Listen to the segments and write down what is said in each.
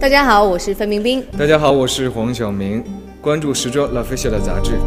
大家好，我是范冰冰。大家好，我是黄晓明。关注时装 La Fashion 的杂志。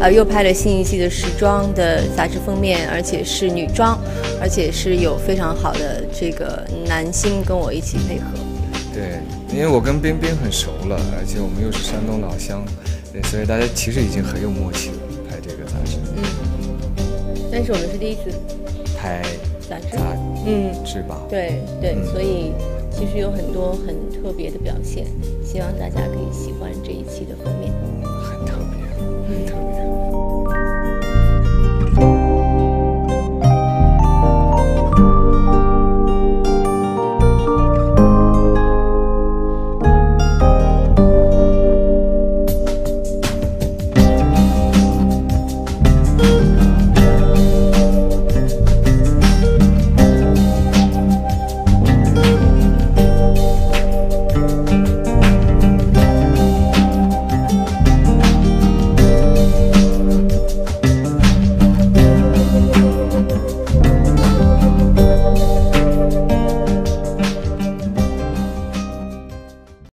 呃，又拍了新一季的时装的杂志封面，而且是女装，而且是有非常好的这个男星跟我一起配合。对，因为我跟冰冰很熟了，而且我们又是山东老乡，对，所以大家其实已经很有默契了，拍这个杂志。嗯，但是我们是第一次拍杂志，嗯，是吧？对对，所以其实有很多很特别的表现，希望大家可以喜欢这一期的封面。